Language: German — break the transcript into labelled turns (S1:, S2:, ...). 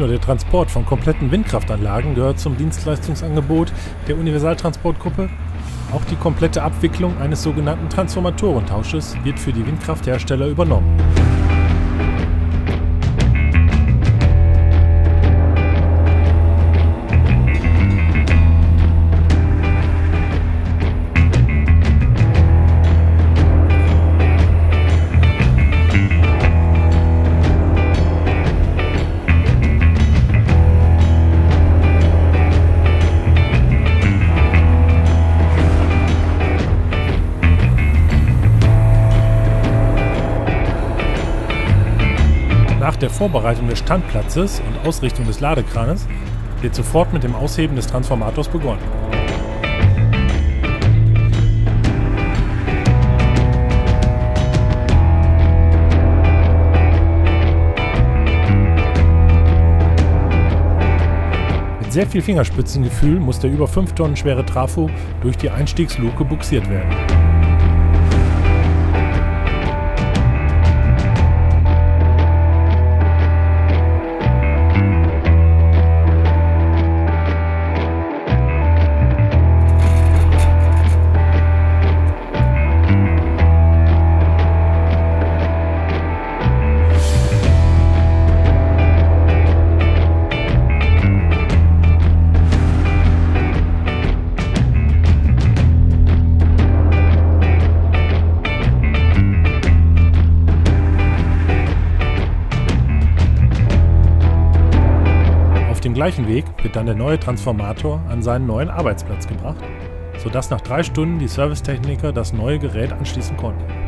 S1: nur der Transport von kompletten Windkraftanlagen gehört zum Dienstleistungsangebot der Universaltransportgruppe, auch die komplette Abwicklung eines sogenannten Transformatorentausches wird für die Windkrafthersteller übernommen. Nach der Vorbereitung des Standplatzes und Ausrichtung des Ladekranes wird sofort mit dem Ausheben des Transformators begonnen. Mit sehr viel Fingerspitzengefühl muss der über 5 Tonnen schwere Trafo durch die Einstiegsluke buxiert werden. Gleichen Weg wird dann der neue Transformator an seinen neuen Arbeitsplatz gebracht, sodass nach drei Stunden die Servicetechniker das neue Gerät anschließen konnten.